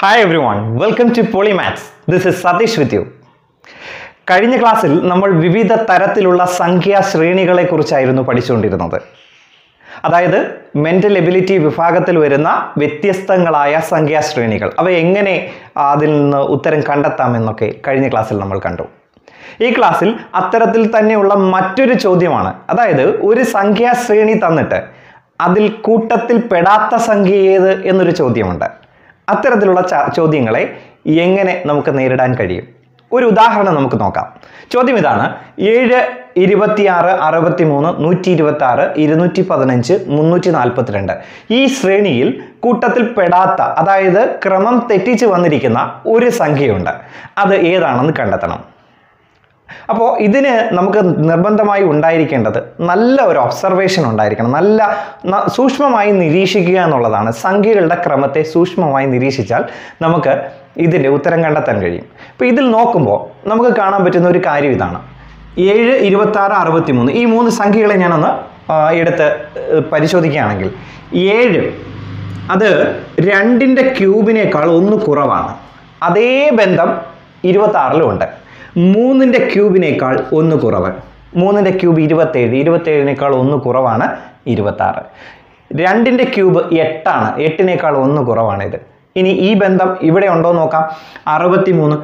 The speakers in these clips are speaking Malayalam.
Hi everyone welcome to poly maths this is Satheesh with you കഴിഞ്ഞ ക്ലാസ്സിൽ നമ്മൾ വിവിധ തരത്തിലുള്ള സംഖ്യാ ശ്രേണികളെ കുറിച്ചായിരുന്നു പഠിച്ചുകൊണ്ടിരുന്നത്. അതായത് മെന്റൽ എബിലിറ്റി വിഭാഗത്തിൽ വരുന്ന വ്യത്യസ്തങ്ങളായ സംഖ്യാ ശ്രേണികൾ. അവ എങ്ങനെ അതിൽ നിന്ന് ഉത്തരം കണ്ടെത്താമെന്നൊക്കെ കഴിഞ്ഞ ക്ലാസ്സിൽ നമ്മൾ കണ്ടു. ഈ ക്ലാസ്സിൽ അത്തരത്തിൽ തന്നെയുള്ള മറ്റൊരു ചോദ്യമാണ്. അതായത് ഒരു സംഖ്യാ ശ്രേണി തന്നിട്ട് അതിൽ കൂട്ടത്തിൽ പെടാത്ത സംഖ്യ ഏത് എന്നൊരു ചോദ്യമുണ്ട്. അത്തരത്തിലുള്ള ചോദ്യങ്ങളെ എങ്ങനെ നമുക്ക് നേരിടാൻ കഴിയും? ഒരു ഉദാഹരണം നമുക്ക് നോക്കാം. ചോദ്യം ഇതാണ്. ഏഴ് ഇരുപത്തിയാറ് അറുപത്തി മൂന്ന് നൂറ്റി ഇരുപത്തി ആറ് ഇരുന്നൂറ്റി പതിനഞ്ച് മുന്നൂറ്റി നാൽപ്പത്തിരണ്ട് ഈ ശ്രേണിയിൽ കൂട്ടത്തിൽ പെടാത്ത അതായത് ക്രമം തെറ്റിച്ച് വന്നിരിക്കുന്ന ഒരു സംഖ്യയുണ്ട്. അത് ഏതാണെന്ന് കണ്ടെത്തണം. അപ്പോൾ ഇതിന് നമുക്ക് നിർബന്ധമായി ഉണ്ടായിരിക്കേണ്ടത് നല്ല ഒരു ഒബ്സർവേഷൻ ഉണ്ടായിരിക്കണം. നല്ല സൂക്ഷ്മമായി നിരീക്ഷിക്കുക എന്നുള്ളതാണ്. സംഖ്യകളുടെ ക്രമത്തെ സൂക്ഷ്മമായി നിരീക്ഷിച്ചാൽ നമുക്ക് ഇതിന്റെ ഉത്തരം കണ്ടെത്താൻ കഴിയും. ഇപ്പോൾ ഇതിൽ നോക്കുമ്പോൾ നമുക്ക് കാണാൻ പറ്റുന്ന ഒരു കാര്യം ഇതാണ്. ഏഴ് ഇരുപത്താറ് അറുപത്തി മൂന്ന് ഈ മൂന്ന് സംഖ്യകളെ ഞാനൊന്ന് എടുത്ത് പരിശോധിക്കുകയാണെങ്കിൽ ഏഴ് അത് രണ്ടിന്റെ ക്യൂബിനേക്കാൾ ഒന്ന് കുറവാണ്. അതേ ബന്ധം ഇരുപത്താറിലും ഉണ്ട്. മൂന്നിന്റെ ക്യൂബിനേക്കാൾ ഒന്ന് കുറവ്. മൂന്നിന്റെ ക്യൂബ് ഇരുപത്തേഴ്. ഇരുപത്തേഴിനേക്കാൾ ഒന്ന് കുറവാണ് ഇരുപത്താറ്. രണ്ടിന്റെ ക്യൂബ് എട്ടാണ്. എട്ടിനേക്കാൾ ഒന്ന് കുറവാണിത്. ഇനി ഈ ബന്ധം ഇവിടെ ഉണ്ടോ നോക്കാം. അറുപത്തി മൂന്ന്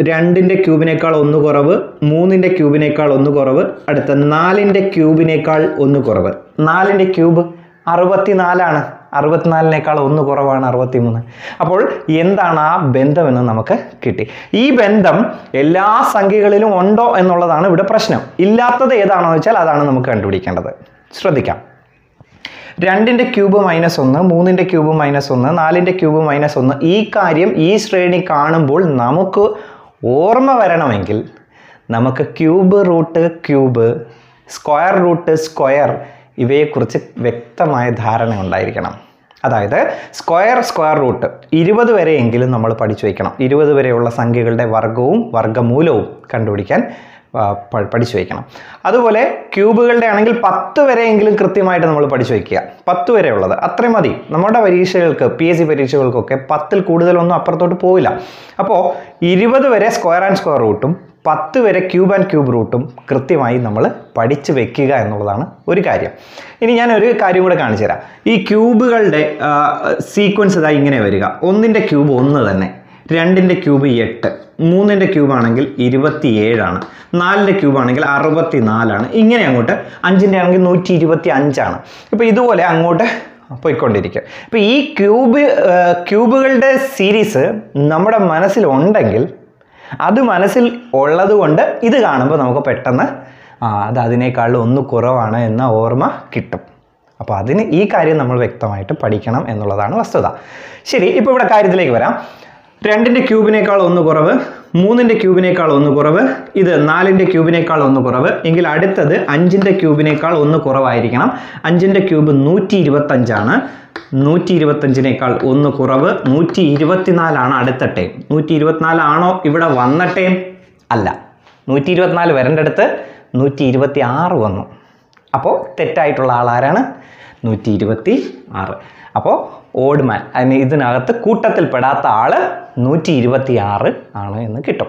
രണ്ടിന്റെ ക്യൂബിനേക്കാൾ ഒന്ന് കുറവ്. മൂന്നിന്റെ ക്യൂബിനേക്കാൾ ഒന്ന് കുറവ്. അടുത്ത നാലിന്റെ ക്യൂബിനേക്കാൾ ഒന്ന് കുറവ്. നാലിന്റെ ക്യൂബ് അറുപത്തിനാലാണ്. അറുപത്തിനാലിനേക്കാൾ ഒന്ന് കുറവാണ് അറുപത്തിമൂന്ന്. അപ്പോൾ എന്താണ് ആ ബന്ധമെന്ന് നമുക്ക് കിട്ടി. ഈ ബന്ധം എല്ലാ സംഖ്യകളിലും ഉണ്ടോ എന്നുള്ളതാണ് ഇവിടെ പ്രശ്നം. ഇല്ലാത്തത് ഏതാണോ വെച്ചാൽ അതാണ് നമുക്ക് കണ്ടുപിടിക്കേണ്ടത്. ശ്രദ്ധിക്കാം. രണ്ടിന്റെ ക്യൂബ് മൈനസ് ഒന്ന് മൂന്നിന്റെ ക്യൂബ് മൈനസ് ഒന്ന് നാലിന്റെ ക്യൂബ് മൈനസ് ഒന്ന് ഈ കാര്യം ഈ ശ്രേണി കാണുമ്പോൾ നമുക്ക് ഓർമ്മ വരണമെങ്കിൽ നമുക്ക് cube root cube square root square ഇവയെക്കുറിച്ച് വ്യക്തമായ ധാരണ ഉണ്ടായിരിക്കണം. അതായത് സ്ക്വയർ സ്ക്വയർ റൂട്ട് ഇരുപത് വരെയെങ്കിലും നമ്മൾ പഠിച്ചു വയ്ക്കണം. ഇരുപത് വരെയുള്ള സംഖ്യകളുടെ വർഗവും വർഗമൂലവും കണ്ടുപിടിക്കാൻ പഠിച്ചു വയ്ക്കണം. അതുപോലെ ക്യൂബുകളുടെ ആണെങ്കിൽ പത്ത് വരെയെങ്കിലും കൃത്യമായിട്ട് നമ്മൾ പഠിച്ചു വയ്ക്കുക. പത്ത് വരെ ഉള്ളത്. അത്രയും മതി. നമ്മുടെ പരീക്ഷകൾക്ക് പി എസ് സി പരീക്ഷകൾക്കൊക്കെ പത്തിൽ കൂടുതലൊന്നും അപ്പുറത്തോട്ട് പോവില്ല. അപ്പോൾ ഇരുപത് വരെ സ്ക്വയർ ആൻഡ് സ്ക്വയർ റൂട്ടും പത്ത് വരെ ക്യൂബ് ആൻഡ് ക്യൂബ് റൂട്ടും കൃത്യമായി നമ്മൾ പഠിച്ചു വെക്കുക എന്നുള്ളതാണ് ഒരു കാര്യം. ഇനി ഞാൻ ഒരു കാര്യം കൂടെ കാണിച്ചു തരാം. ഈ ക്യൂബുകളുടെ സീക്വൻസ് ഇതായി ഇങ്ങനെ വരിക. ഒന്നിന്റെ ക്യൂബ് ഒന്ന് തന്നെ രണ്ടിന്റെ ക്യൂബ് എട്ട് മൂന്നിന്റെ ക്യൂബ് ആണെങ്കിൽ ഇരുപത്തിയേഴാണ് നാലിന്റെ ക്യൂബ് ആണെങ്കിൽ അറുപത്തി നാലാണ് ഇങ്ങനെ അങ്ങോട്ട് അഞ്ചിന്റെ ആണെങ്കിൽ നൂറ്റി ഇരുപത്തി അഞ്ചാണ് ഇപ്പോൾ ഇതുപോലെ അങ്ങോട്ട് പോയിക്കൊണ്ടിരിക്കുക. അപ്പോൾ ഈ ക്യൂബ് ക്യൂബുകളുടെ സീരീസ് നമ്മുടെ മനസ്സിലുണ്ടെങ്കിൽ അത് മനസ്സിൽ ഉള്ളത് കൊണ്ട് ഇത് കാണുമ്പോൾ നമുക്ക് പെട്ടെന്ന് ആ അത് അതിനേക്കാളും ഒന്ന് കുറവാണ് എന്ന ഓർമ്മ കിട്ടും. അപ്പോൾ അതിന് ഈ കാര്യം നമ്മൾ വ്യക്തമായിട്ട് പഠിക്കണം എന്നുള്ളതാണ് വസ്തുത. ശരി ഇപ്പോൾ ഇവിടെ കാര്യത്തിലേക്ക് വരാം. രണ്ടിന്റെ ക്യൂബിനേക്കാൾ ഒന്ന് കുറവ് മൂന്നിന്റെ ക്യൂബിനേക്കാൾ ഒന്ന് കുറവ് ഇത് നാലിന്റെ ക്യൂബിനേക്കാൾ ഒന്ന് കുറവ് എങ്കിൽ അടുത്തത് അഞ്ചിന്റെ ക്യൂബിനേക്കാൾ ഒന്ന് കുറവായിരിക്കണം. അഞ്ചിന്റെ ക്യൂബ് നൂറ്റി ഇരുപത്തഞ്ചാണ് നൂറ്റി ഇരുപത്തഞ്ചിനേക്കാൾ ഒന്ന് കുറവ് നൂറ്റി ഇരുപത്തിനാലാണ് അടുത്ത ടൈം. നൂറ്റി ഇരുപത്തിനാലാണോ ഇവിടെ വന്ന ടൈം? അല്ല. നൂറ്റി ഇരുപത്തിനാല് വരേണ്ടടുത്ത് നൂറ്റി ഇരുപത്തി ആറ് വന്നു. അപ്പോൾ തെറ്റായിട്ടുള്ള ആളാരാണ്? നൂറ്റി ഇരുപത്തി ആറ് അപ്പോൾ ഓഡ്മാൻ അതിന് ഇതിനകത്ത് കൂട്ടത്തിൽപ്പെടാത്ത ആൾ നൂറ്റി ഇരുപത്തി ആറ് ആണ് എന്ന് കിട്ടും.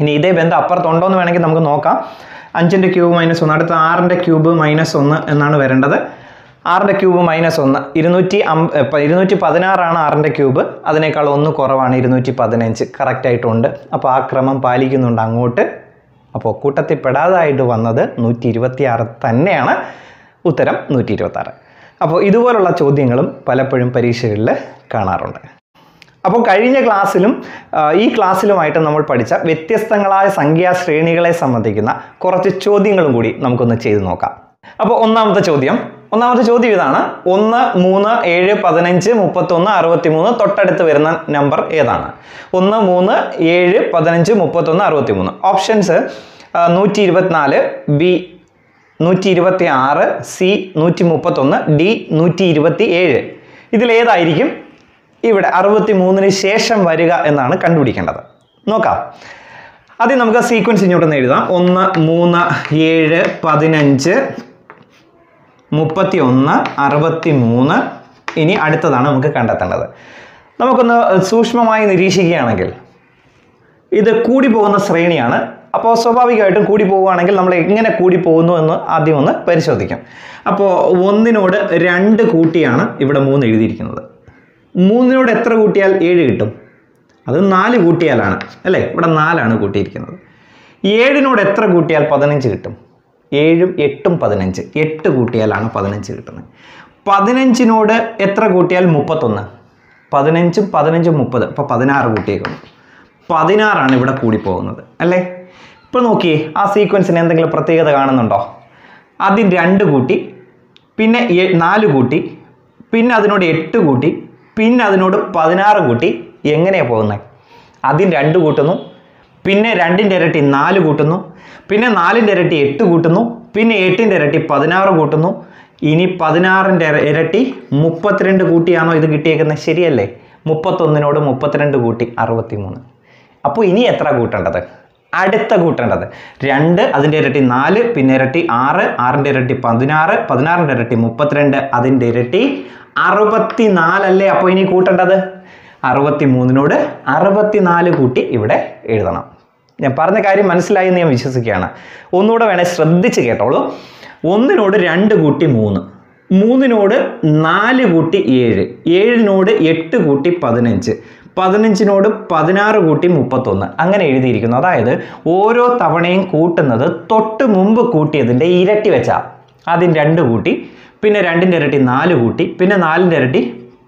ഇനി ഇതേ ബന്ധം അപ്പുറത്തുണ്ടോ എന്ന് വേണമെങ്കിൽ നമുക്ക് നോക്കാം. അഞ്ചിന്റെ ക്യൂബ് മൈനസ് ഒന്ന് അടുത്ത ആറിന്റെ ക്യൂബ് മൈനസ് ഒന്ന് എന്നാണ് വരേണ്ടത്. ആറിന്റെ ക്യൂബ് മൈനസ് ഒന്ന് ഇരുന്നൂറ്റി ഇപ്പം ഇരുന്നൂറ്റി പതിനാറാണ് ആറിന്റെ ക്യൂബ്. അതിനേക്കാൾ ഒന്ന് കുറവാണ് ഇരുന്നൂറ്റി പതിനഞ്ച്. കറക്റ്റായിട്ടുണ്ട് അപ്പോൾ ആ ക്രമം പാലിക്കുന്നുണ്ട് അങ്ങോട്ട്. അപ്പോൾ കൂട്ടത്തിൽ പെടാതായിട്ട് വന്നത് നൂറ്റി ഇരുപത്തിയാറ് തന്നെയാണ്. ഉത്തരം നൂറ്റി ഇരുപത്തി ആറ് അപ്പോൾ ഇതുപോലുള്ള ചോദ്യങ്ങളും പലപ്പോഴും പരീക്ഷകളിൽ കാണാറുണ്ട്. അപ്പോൾ കഴിഞ്ഞ ക്ലാസ്സിലും ഈ ക്ലാസ്സിലുമായിട്ട് നമ്മൾ പഠിച്ച വ്യത്യസ്തങ്ങളായ സംഖ്യാ ശ്രേണികളെ സംബന്ധിക്കുന്ന കുറച്ച് ചോദ്യങ്ങളും കൂടി നമുക്കൊന്ന് ചെയ്തു നോക്കാം. അപ്പോൾ ഒന്നാമത്തെ ചോദ്യം ഒന്നാമത്തെ ചോദ്യം ഇതാണ്. ഒന്ന് മൂന്ന് ഏഴ് പതിനഞ്ച് മുപ്പത്തൊന്ന് അറുപത്തി മൂന്ന് തൊട്ടടുത്ത് വരുന്ന നമ്പർ ഏതാണ്? ഒന്ന് മൂന്ന് ഏഴ് പതിനഞ്ച് മുപ്പത്തൊന്ന് അറുപത്തി മൂന്ന് ഓപ്ഷൻസ് നൂറ്റി ഇരുപത്തിനാല് ബി നൂറ്റി ഇരുപത്തി ആറ് സി നൂറ്റി മുപ്പത്തൊന്ന് ഡി നൂറ്റി ഇരുപത്തി ഏഴ് ഇതിലേതായിരിക്കും ഇവിടെ അറുപത്തി മൂന്നിന് ശേഷം വരിക എന്നാണ് കണ്ടുപിടിക്കേണ്ടത്. നോക്കാം. ആദ്യം നമുക്ക് സീക്വൻസ് ഇങ്ങോട്ടൊന്ന് എഴുതാം. ഒന്ന് മൂന്ന് ഏഴ് പതിനഞ്ച് മുപ്പത്തി ഒന്ന് അറുപത്തി മൂന്ന് ഇനി അടുത്തതാണ് നമുക്ക് കണ്ടെത്തേണ്ടത്. നമുക്കൊന്ന് സൂക്ഷ്മമായി നിരീക്ഷിക്കുകയാണെങ്കിൽ ഇത് കൂടി പോകുന്ന ശ്രേണിയാണ് അപ്പോൾ സ്വാഭാവികമായിട്ടും കൂടി പോവുകയാണെങ്കിൽ നമ്മൾ എങ്ങനെ കൂടി പോകുന്നു എന്ന് ആദ്യം ഒന്ന് പരിശോധിക്കാം. അപ്പോൾ ഒന്നിനോട് രണ്ട് കൂട്ടിയാണ് ഇവിടെ മൂന്ന് എഴുതിയിരിക്കുന്നത്. മൂന്നിനോട് എത്ര കൂട്ടിയാൽ ഏഴ് കിട്ടും? അത് നാല് കൂട്ടിയാലാണ് അല്ലേ? ഇവിടെ നാലാണ് കൂട്ടിയിരിക്കുന്നത്. ഏഴിനോട് എത്ര കൂട്ടിയാൽ പതിനഞ്ച് കിട്ടും? ഏഴും എട്ടും പതിനഞ്ച്. എട്ട് കൂട്ടിയാലാണ് പതിനഞ്ച് കിട്ടുന്നത്. പതിനഞ്ചിനോട് എത്ര കൂട്ടിയാൽ മുപ്പത്തൊന്ന്? പതിനഞ്ചും പതിനഞ്ചും മുപ്പത്. അപ്പോൾ പതിനാറ് കൂട്ടിയേക്കുന്നു. പതിനാറാണ് ഇവിടെ കൂടി പോകുന്നത് അല്ലേ? ഇപ്പോൾ നോക്കിയേ ആ സീക്വൻസിന് എന്തെങ്കിലും പ്രത്യേകത കാണുന്നുണ്ടോ? ആദ്യം രണ്ട് കൂട്ടി പിന്നെ നാല് കൂട്ടി പിന്നെ അതിനോട് എട്ട് കൂട്ടി പിന്നെ അതിനോട് പതിനാറ് കൂട്ടി എങ്ങനെയാണ് പോകുന്നത്? ആദ്യം രണ്ട് കൂട്ടുന്നു പിന്നെ രണ്ടിന്റെ ഇരട്ടി നാല് കൂട്ടുന്നു പിന്നെ നാലിന്റെ ഇരട്ടി എട്ട് കൂട്ടുന്നു പിന്നെ എട്ടിന്റെ ഇരട്ടി പതിനാറ് കൂട്ടുന്നു. ഇനി പതിനാറിന്റെ ഇരട്ടി മുപ്പത്തിരണ്ട് കൂട്ടിയാണോ ഇത് കിട്ടിയേക്കുന്നത്? ശരിയല്ലേ? മുപ്പത്തൊന്നിനോട് മുപ്പത്തിരണ്ട് കൂട്ടി അറുപത്തി മൂന്ന് അപ്പോൾ ഇനി എത്ര കൂട്ടേണ്ടത്? അടുത്ത കൂട്ടേണ്ടത്. രണ്ട് അതിന്റെ ഇരട്ടി നാല് പിന്നെ ഇരട്ടി ആറ് ആറിന്റെ ഇരട്ടി പതിനാറ് പതിനാറിന്റെ ഇരട്ടി മുപ്പത്തിരണ്ട് അതിന്റെ ഇരട്ടി അറുപത്തി നാലല്ലേ അപ്പോൾ ഇനി കൂട്ടേണ്ടത്? അറുപത്തി മൂന്നിനോട് അറുപത്തി നാല് കൂട്ടി ഇവിടെ എഴുതണം. ഞാൻ പറഞ്ഞ കാര്യം മനസ്സിലായി എന്ന് ഞാൻ വിശ്വസിക്കുകയാണ്. ഒന്നുകൂടെ വേണേൽ ശ്രദ്ധിച്ച് കേട്ടോളൂ. ഒന്നിനോട് രണ്ട് കൂട്ടി മൂന്ന്. മൂന്നിനോട് നാല് കൂട്ടി ഏഴ്. ഏഴിനോട് എട്ട് കൂട്ടി പതിനഞ്ച്. പതിനഞ്ചിനോട് പതിനാറ് കൂട്ടി മുപ്പത്തൊന്ന്. അങ്ങനെ എഴുതിയിരിക്കുന്നു. അതായത് ഓരോ തവണയും കൂട്ടുന്നത് തൊട്ട് മുമ്പ് കൂട്ടിയതിന്റെ ഇരട്ടി വെച്ചാൽ ആദ്യം രണ്ട് കൂട്ടി പിന്നെ രണ്ടിന്റെ ഇരട്ടി നാല് കൂട്ടി പിന്നെ നാലിന്റെ ഇരട്ടി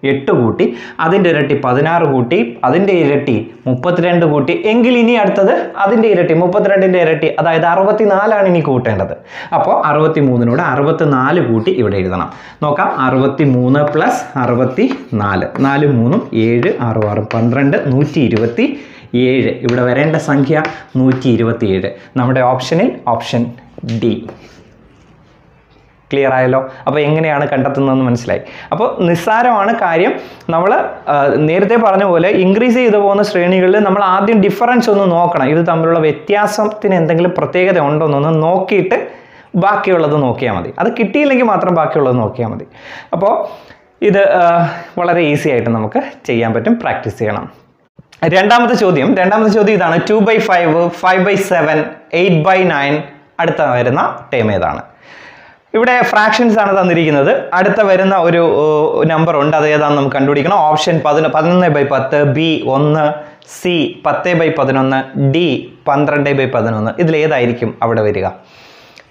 എട്ട് കൂട്ടി അതിന്റെ ഇരട്ടി പതിനാറ് കൂട്ടി അതിന്റെ ഇരട്ടി മുപ്പത്തിരണ്ട് കൂട്ടി. എങ്കിൽ ഇനി അടുത്തത് അതിന്റെ ഇരട്ടി മുപ്പത്തിരണ്ടിന്റെ ഇരട്ടി അതായത് അറുപത്തി നാലാണ് ഇനി കൂട്ടേണ്ടത്. അപ്പോൾ അറുപത്തി മൂന്നിനോട് അറുപത്തി നാല് കൂട്ടി ഇവിടെ എഴുതണം. നോക്കാം അറുപത്തി മൂന്ന് പ്ലസ് അറുപത്തി നാല് നാല് മൂന്നും ഏഴ് ആറ് ആറ് പന്ത്രണ്ട് നൂറ്റി ഇരുപത്തി ഏഴ്. ഇവിടെ വരേണ്ട സംഖ്യ നൂറ്റി ഇരുപത്തി ഏഴ് നമ്മുടെ ഓപ്ഷനിൽ ഓപ്ഷൻ ഡി. ക്ലിയർ ആയല്ലോ. അപ്പോൾ എങ്ങനെയാണ് കണ്ടെത്തുന്നതെന്ന് മനസ്സിലായി. അപ്പോൾ നിസ്സാരമാണ് കാര്യം. നമ്മൾ നേരത്തെ പറഞ്ഞ പോലെ ഇൻക്രീസ് ചെയ്തു പോകുന്ന ശ്രേണികളിൽ നമ്മൾ ആദ്യം ഡിഫറൻസ് ഒന്ന് നോക്കണം. ഇത് തമ്മിലുള്ള വ്യത്യാസത്തിന് എന്തെങ്കിലും പ്രത്യേകത ഉണ്ടോ എന്നൊന്ന് നോക്കിയിട്ട് ബാക്കിയുള്ളത് നോക്കിയാൽ മതി. അത് കിട്ടിയില്ലെങ്കിൽ മാത്രം ബാക്കിയുള്ളത് നോക്കിയാൽ മതി. അപ്പോൾ ഇത് വളരെ ഈസി ആയിട്ട് നമുക്ക് ചെയ്യാൻ പറ്റും. പ്രാക്ടീസ് ചെയ്യണം. രണ്ടാമത്തെ ചോദ്യം. രണ്ടാമത്തെ ചോദ്യം ഇതാണ്. Two by five five by seven eight by nine അടുത്ത വരുന്ന ടേം ഏതാണ്? ഇവിടെ ഫ്രാക്ഷൻസ് ആണ് തന്നിരിക്കുന്നത്. അടുത്ത വരുന്ന ഒരു നമ്പർ ഉണ്ട്. അത് ഏതാണെന്ന് നമുക്ക് കണ്ടുപിടിക്കണം. ഓപ്ഷൻ പതിനൊ പതിനൊന്ന് ബൈ പത്ത് ബി ഒന്ന് സി പത്ത് ബൈ പതിനൊന്ന് ഡി പന്ത്രണ്ട് ബൈ പതിനൊന്ന്. ഇതിലേതായിരിക്കും അവിടെ വരിക?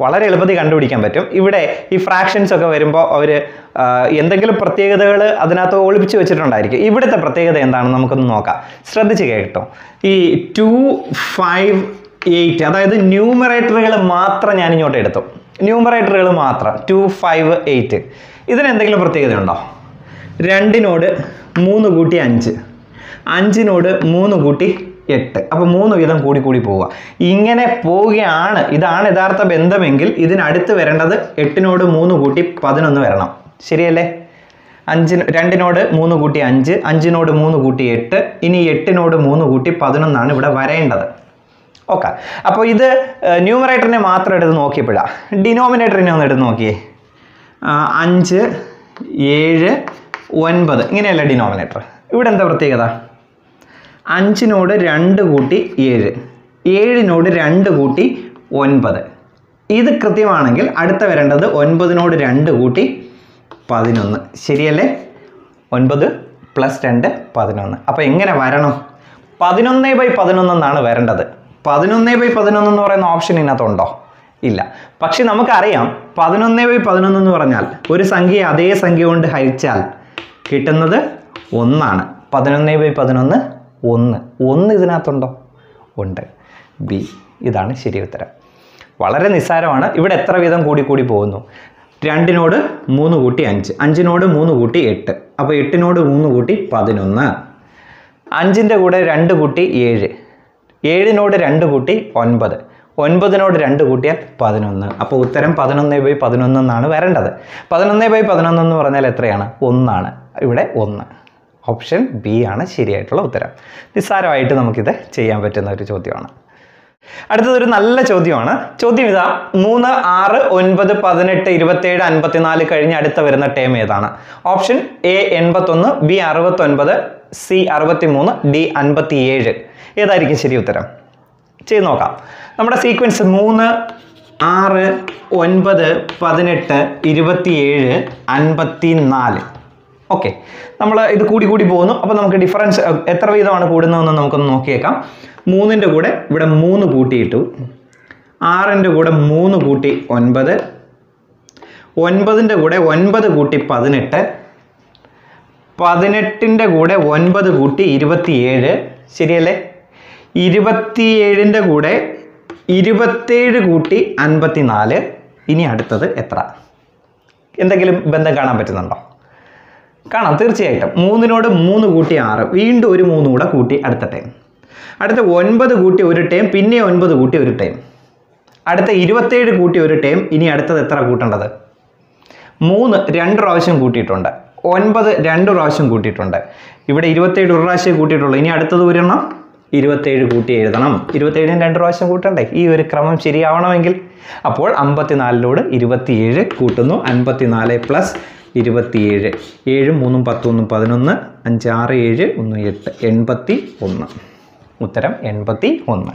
വളരെ എളുപ്പത്തിൽ കണ്ടുപിടിക്കാൻ പറ്റും. ഇവിടെ ഈ ഫ്രാക്ഷൻസ് ഒക്കെ വരുമ്പോൾ അവർ എന്തെങ്കിലും പ്രത്യേകതകൾ അതിനകത്ത് ഒളിപ്പിച്ച് വെച്ചിട്ടുണ്ടായിരിക്കും. ഇവിടുത്തെ പ്രത്യേകത എന്താണെന്ന് നമുക്കൊന്ന് നോക്കാം. ശ്രദ്ധിച്ച് കേട്ടോ. ഈ ടു ഫൈവ് എയ്റ്റ് അതായത് ന്യൂമറേറ്ററുകൾ മാത്രം ഞാൻ ഇങ്ങോട്ട് എടുത്തു. ന്യൂമറേറ്ററുകൾ മാത്രം. ടു ഫൈവ് എയ്റ്റ് ഇതിന് എന്തെങ്കിലും പ്രത്യേകതയുണ്ടോ രണ്ടിനോട് മൂന്ന് കൂട്ടി അഞ്ച്. അഞ്ചിനോട് മൂന്ന് കൂട്ടി എട്ട്. അപ്പോൾ മൂന്ന് വീതം കൂടി കൂടി പോവുക. ഇങ്ങനെ പോവുകയാണ്. ഇതാണ് യഥാർത്ഥ ബന്ധമെങ്കിൽ ഇതിനടുത്ത് വരേണ്ടത് എട്ടിനോട് മൂന്ന് കൂട്ടി പതിനൊന്ന് വരണം. ശരിയല്ലേ? അഞ്ചിന് രണ്ടിനോട് മൂന്ന് കൂട്ടി അഞ്ച് അഞ്ചിനോട് മൂന്ന് കൂട്ടി എട്ട്. ഇനി എട്ടിനോട് മൂന്ന് കൂട്ടി പതിനൊന്നാണ് ഇവിടെ വരേണ്ടത്. ഓക്കെ അപ്പോൾ ഇത് ന്യൂമറേറ്ററിനെ മാത്രം എടുത്ത് നോക്കിയപ്പോഴാണ് ഡിനോമിനേറ്ററിനെ ഒന്ന് എടുത്ത് നോക്കിയേ. അഞ്ച് ഏഴ് ഒൻപത്. ഇങ്ങനെയല്ല ഡിനോമിനേറ്റർ ഇവിടെ എന്താ പ്രത്യേകത? അഞ്ചിനോട് രണ്ട് കൂട്ടി ഏഴ്. ഏഴിനോട് രണ്ട് കൂട്ടി ഒൻപത്. ഇത് കൃത്യമാണെങ്കിൽ അടുത്ത വരേണ്ടത് ഒൻപതിനോട് രണ്ട് കൂട്ടി പതിനൊന്ന്. ശരിയല്ലേ? ഒൻപത് പ്ലസ് രണ്ട് പതിനൊന്ന്. അപ്പോൾ എങ്ങനെ വരണം? പതിനൊന്ന് ബൈ പതിനൊന്നെന്നാണ് വരേണ്ടത്. പതിനൊന്ന് ബൈ പതിനൊന്ന് എന്ന് പറയുന്ന ഓപ്ഷൻ ഇതിനകത്തുണ്ടോ? ഇല്ല. പക്ഷെ നമുക്കറിയാം പതിനൊന്ന് ബൈ പതിനൊന്ന് എന്ന് പറഞ്ഞാൽ ഒരു സംഖ്യ അതേ സംഖ്യ കൊണ്ട് ഹരിച്ചാൽ കിട്ടുന്നത് ഒന്നാണ്. പതിനൊന്ന് ബൈ പതിനൊന്ന് ഒന്ന്. ഒന്ന് ഇതിനകത്തുണ്ടോ? ഉണ്ട്. ബി ഇതാണ് ശരി ഉത്തരം. വളരെ നിസ്സാരമാണ്. ഇവിടെ എത്ര വീതം കൂടി കൂടി പോകുന്നു? രണ്ടിനോട് മൂന്ന് കൂട്ടി അഞ്ച്. അഞ്ചിനോട് മൂന്ന് കൂട്ടി എട്ട്. അപ്പോൾ എട്ടിനോട് മൂന്ന് കൂട്ടി പതിനൊന്ന്. അഞ്ചിന്റെ കൂടെ രണ്ട് കൂട്ടി ഏഴ്. ഏഴിനോട് രണ്ട് കൂട്ടി ഒൻപത്. ഒൻപതിനോട് രണ്ട് കൂട്ടിയാൽ പതിനൊന്ന്. അപ്പോൾ ഉത്തരം പതിനൊന്ന് ബൈ പതിനൊന്ന് എന്നാണ് വരേണ്ടത്. പതിനൊന്ന് ബൈ പതിനൊന്ന് എന്ന് പറഞ്ഞാൽ എത്രയാണ്? ഒന്നാണ്. ഇവിടെ ഒന്ന്. ഓപ്ഷൻ ബി ആണ് ശരിയായിട്ടുള്ള ഉത്തരം. നിസ്സാരമായിട്ട് നമുക്കിത് ചെയ്യാൻ പറ്റുന്ന ഒരു ചോദ്യമാണ്. അടുത്തതൊരു നല്ല ചോദ്യമാണ്. ചോദ്യം ഇതാ. മൂന്ന് ആറ് ഒൻപത് പതിനെട്ട് ഇരുപത്തേഴ് അൻപത്തിനാല് കഴിഞ്ഞ് അടുത്ത വരുന്ന ടേം ഏതാണ്? ഓപ്ഷൻ എ എൺപത്തൊന്ന് ബി അറുപത്തൊൻപത് സി അറുപത്തി മൂന്ന് ഡി അൻപത്തി ഏഴ് ഏതായിരിക്കും ശരി ഉത്തരം? ചെയ്ത് നോക്കാം. നമ്മുടെ സീക്വൻസ് മൂന്ന് ആറ് ഒൻപത് പതിനെട്ട് ഇരുപത്തിയേഴ് അൻപത്തി നാല് ഓക്കെ നമ്മൾ ഇത് കൂടി കൂടി പോകുന്നു. അപ്പോൾ നമുക്ക് ഡിഫറൻസ് എത്ര വീതമാണ് കൂടുന്നതെന്ന് നമുക്കൊന്ന് നോക്കിയേക്കാം. മൂന്നിന്റെ കൂടെ ഇവിടെ മൂന്ന് കൂട്ടിയിട്ടു. ആറിന്റെ കൂടെ മൂന്ന് കൂട്ടി ഒൻപത്. ഒൻപതിന്റെ കൂടെ ഒൻപത് കൂട്ടി പതിനെട്ട്. പതിനെട്ടിന്റെ കൂടെ ഒൻപത് കൂട്ടി ഇരുപത്തിയേഴ്. ശരിയല്ലേ? ഇരുപത്തിയേഴിന്റെ കൂടെ ഇരുപത്തേഴ് കൂട്ടി അൻപത്തിനാല്. ഇനി അടുത്തത് എത്ര? എന്തെങ്കിലും ബന്ധം കാണാൻ പറ്റുന്നുണ്ടോ? കാണാം തീർച്ചയായിട്ടും. മൂന്നിനോട് മൂന്ന് കൂട്ടി ആറ്. വീണ്ടും ഒരു മൂന്ന് കൂടെ കൂട്ടി അടുത്ത ടൈം. അടുത്ത ഒൻപത് കൂട്ടി ഒരു ടൈം പിന്നെ ഒൻപത് കൂട്ടി ഒരു ടൈം. അടുത്ത ഇരുപത്തേഴ് കൂട്ടി ഒരു ടൈം ഇനി അടുത്തത് എത്ര കൂട്ടേണ്ടത്? മൂന്ന് രണ്ട് പ്രാവശ്യം കൂട്ടിയിട്ടുണ്ട്. ഒൻപത് രണ്ട് പ്രാവശ്യം കൂട്ടിയിട്ടുണ്ട്. ഇവിടെ ഇരുപത്തേഴ് ഒരു പ്രാവശ്യം കൂട്ടിയിട്ടുള്ളൂ. ഇനി അടുത്തത് ഒരെണ്ണം? ഇരുപത്തേഴ് കൂട്ടി എഴുതണം. ഇരുപത്തേഴിന് രണ്ട് പ്രാവശ്യം കൂട്ടണ്ടേ? ഈ ഒരു ക്രമം ശരിയാവണമെങ്കിൽ. അപ്പോൾ അമ്പത്തിനാലിനോട് ഇരുപത്തിയേഴ് കൂട്ടുന്നു. അൻപത്തിനാല് പ്ലസ് ഇരുപത്തിയേഴ്. ഏഴും മൂന്നും പത്തൊന്നും പതിനൊന്ന്. അഞ്ച് ആറ് ഏഴ് ഒന്ന് എട്ട് എൺപത്തി ഒന്ന് ഉത്തരം എൺപത്തി ഒന്ന്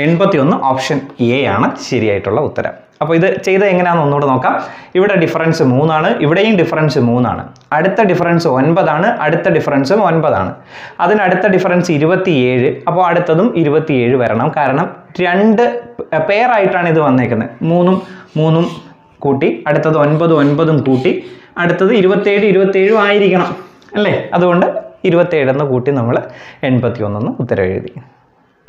എൺപത്തി ഒന്ന് ഓപ്ഷൻ എ ആണ് ശരിയായിട്ടുള്ള ഉത്തരം. അപ്പോൾ ഇത് ചെയ്ത് എങ്ങനെയാണെന്ന് ഒന്നുകൂടെ നോക്കാം. ഇവിടെ ഡിഫറൻസ് മൂന്നാണ് ഇവിടെയും ഡിഫറൻസ് മൂന്നാണ്. അടുത്ത ഡിഫറൻസ് ഒൻപതാണ് അടുത്ത ഡിഫറൻസും ഒൻപതാണ്. അതിനടുത്ത ഡിഫറൻസ് ഇരുപത്തിയേഴ് അപ്പോൾ അടുത്തതും ഇരുപത്തിയേഴ് വരണം. കാരണം രണ്ട് പെയറായിട്ടാണ് ഇത് വന്നേക്കുന്നത്. മൂന്നും മൂന്നും കൂട്ടി അടുത്തത് ഒൻപത് ഒൻപതും കൂട്ടി അടുത്തത് ഇരുപത്തേഴ് ഇരുപത്തേഴും ആയിരിക്കണം. അല്ലേ? അതുകൊണ്ട് ഇരുപത്തേഴെന്ന് കൂട്ടി നമ്മൾ എൺപത്തി ഒന്നെന്ന് ഉത്തരം എഴുതി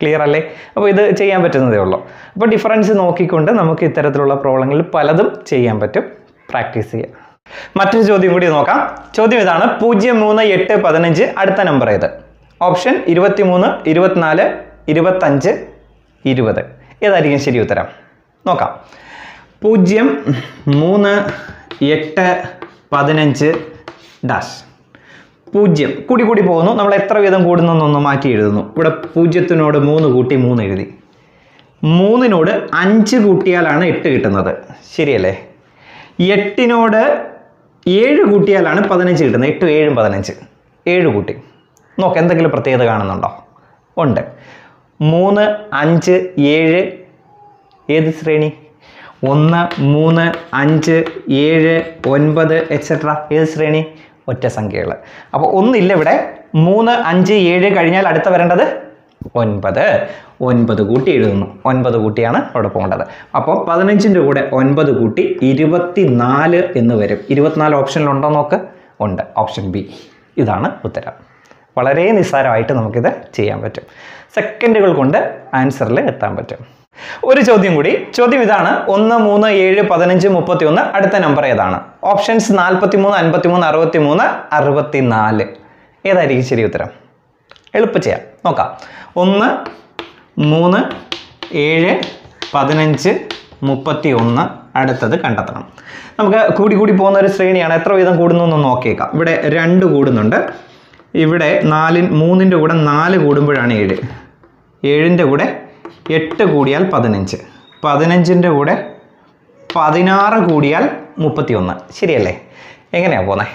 ക്ലിയർ അല്ലേ? അപ്പോൾ ഇത് ചെയ്യാൻ പറ്റുന്നതേ ഉള്ളൂ. അപ്പോൾ ഡിഫറൻസ് നോക്കിക്കൊണ്ട് നമുക്ക് ഇത്തരത്തിലുള്ള പ്രോബ്ലങ്ങളിൽ പലതും ചെയ്യാൻ പറ്റും. പ്രാക്ടീസ് ചെയ്യാം. മറ്റൊരു ചോദ്യം കൂടി നോക്കാം. ചോദ്യം ഇതാണ്. പൂജ്യം മൂന്ന് എട്ട് പതിനഞ്ച് അടുത്ത നമ്പർ ഏത്? ഓപ്ഷൻ ഇരുപത്തി മൂന്ന് ഇരുപത്തിനാല് ഇരുപത്തഞ്ച് ഇരുപത്. ഏതായിരിക്കും ശരി ഉത്തരം? നോക്കാം. പൂജ്യം മൂന്ന് എട്ട് പതിനഞ്ച് ഡാഷ് പൂജ്യം. കൂടി കൂടി പോകുന്നു. നമ്മൾ എത്ര വീതം കൂടുന്നൊന്ന് മാറ്റി എഴുതുന്നു. ഇവിടെ പൂജ്യത്തിനോട് മൂന്ന് കൂട്ടി മൂന്ന് എഴുതി. മൂന്നിനോട് അഞ്ച് കൂട്ടിയാലാണ് എട്ട് കിട്ടുന്നത്. ശരിയല്ലേ? എട്ടിനോട് ഏഴ് കൂട്ടിയാലാണ് പതിനഞ്ച് കിട്ടുന്നത്. എട്ടും ഏഴും പതിനഞ്ച്. ഏഴ് കൂട്ടി. നോക്ക് എന്തെങ്കിലും പ്രത്യേകത കാണുന്നുണ്ടോ? ഉണ്ട്. മൂന്ന് അഞ്ച് ഏഴ്. ഏത് ശ്രേണി? ഒന്ന് മൂന്ന് അഞ്ച് ഏഴ് ഒൻപത് എക്സെട്ര ഏത് ശ്രേണി? ഒറ്റ സംഖ്യകൾ അപ്പോൾ ഒന്നില്ല ഇവിടെ. മൂന്ന് അഞ്ച് ഏഴ് കഴിഞ്ഞാൽ അടുത്ത വരേണ്ടത് ഒൻപത്. ഒൻപത് കൂട്ടി എഴുതുന്നു. ഒൻപത് കൂട്ടിയാണ് അവിടെ പോകേണ്ടത്. അപ്പോൾ പതിനഞ്ചിന്റെ കൂടെ ഒൻപത് കൂട്ടി ഇരുപത്തി നാല് എന്ന് വരും. ഇരുപത്തിനാല് ഓപ്ഷനിലുണ്ടോ നോക്ക്? ഉണ്ട്. ഓപ്ഷൻ ബി ഇതാണ് ഉത്തരം. വളരെ നിസ്സാരമായിട്ട് നമുക്കിത് ചെയ്യാൻ പറ്റും. സെക്കൻഡുകൾ കൊണ്ട് ആൻസറിൽ എത്താൻ പറ്റും. ഒരു ചോദ്യം കൂടി. ചോദ്യം ഇതാണ്. ഒന്ന് മൂന്ന് ഏഴ് പതിനഞ്ച് മുപ്പത്തി ഒന്ന് അടുത്ത നമ്പർ ഏതാണ്? ഓപ്ഷൻസ് നാൽപ്പത്തി മൂന്ന് അൻപത്തി മൂന്ന് അറുപത്തി മൂന്ന് അറുപത്തി നാല് ഏതായിരിക്കും ശരി ഉത്തരം? എളുപ്പം ചെയ്യാം. നോക്കാം. ഒന്ന് മൂന്ന് ഏഴ് പതിനഞ്ച് മുപ്പത്തി ഒന്ന് അടുത്തത് കണ്ടെത്തണം. നമുക്ക് കൂടി കൂടി പോകുന്ന ഒരു ശ്രേണിയാണ് എത്ര വീതം കൂടുന്നു എന്ന് നോക്കിയേക്കാം. ഇവിടെ രണ്ട് കൂടുന്നുണ്ട്. ഇവിടെ നാലിൻ മൂന്നിന്റെ കൂടെ നാല് കൂടുമ്പോഴാണ് ഏഴ്. ഏഴിന്റെ കൂടെ എട്ട് കൂടിയാൽ പതിനഞ്ച്. പതിനഞ്ചിന്റെ കൂടെ പതിനാറ് കൂടിയാൽ മുപ്പത്തിയൊന്ന്. ശരിയല്ലേ? എങ്ങനെയാണ് പോകുന്നത്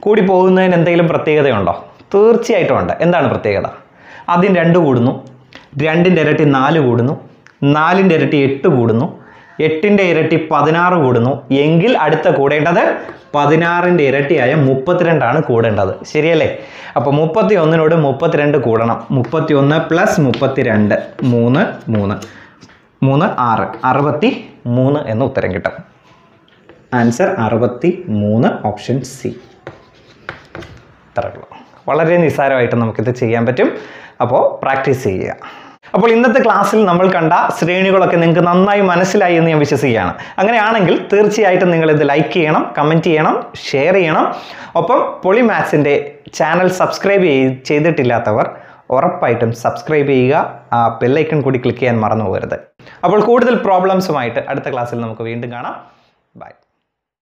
കൂടി പോകുന്നതിന് എന്തെങ്കിലും പ്രത്യേകതയുണ്ടോ? തീർച്ചയായിട്ടും ഉണ്ട്. എന്താണ് പ്രത്യേകത? ആദ്യം രണ്ട് കൂടുന്നു. രണ്ടിന്റെ ഇരട്ടി നാല് കൂടുന്നു. നാലിന്റെ ഇരട്ടി എട്ട് കൂടുന്നു. എട്ടിന്റെ ഇരട്ടി പതിനാറ് കൂടുന്നു. എങ്കിൽ അടുത്ത കൂടേണ്ടത് പതിനാറിന്റെ ഇരട്ടിയായ മുപ്പത്തിരണ്ടാണ് കൂടേണ്ടത്. ശരിയല്ലേ? അപ്പോൾ മുപ്പത്തി ഒന്നിനോട് മുപ്പത്തിരണ്ട് കൂടണം. മുപ്പത്തി ഒന്ന് പ്ലസ് മുപ്പത്തിരണ്ട്. മൂന്ന് മൂന്ന്. മൂന്ന് ആറ്. അറുപത്തി മൂന്ന് എന്ന ഉത്തരം കിട്ടും. ആൻസർ അറുപത്തി മൂന്ന് ഓപ്ഷൻ സി ഇത്രയുള്ളൂ വളരെ നിസ്സാരമായിട്ട് നമുക്കിത് ചെയ്യാൻ പറ്റും. അപ്പോൾ പ്രാക്ടീസ് ചെയ്യുക. അപ്പോൾ ഇന്നത്തെ ക്ലാസ്സിൽ നമ്മൾ കണ്ട ശ്രേണികളൊക്കെ നിങ്ങൾക്ക് നന്നായി മനസ്സിലായി എന്ന് ഞാൻ വിശ്വസിക്കുകയാണ്. അങ്ങനെയാണെങ്കിൽ തീർച്ചയായിട്ടും നിങ്ങൾ ഇത് ലൈക്ക് ചെയ്യണം കമന്റ് ചെയ്യണം ഷെയർ ചെയ്യണം. ഒപ്പം പൊളി മാത്സിന്റെ ചാനൽ സബ്സ്ക്രൈബ് ചെയ്തിട്ടില്ലാത്തവർ ഉറപ്പായിട്ടും സബ്സ്ക്രൈബ് ചെയ്യുക. ആ ബെല്ലൈക്കൺ കൂടി ക്ലിക്ക് ചെയ്യാൻ മറന്നു പോകരുത്. അപ്പോൾ കൂടുതൽ പ്രോബ്ലംസുമായിട്ട് അടുത്ത ക്ലാസ്സിൽ നമുക്ക് വീണ്ടും കാണാം. ബൈ